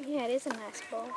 Yeah, it is a nice ball.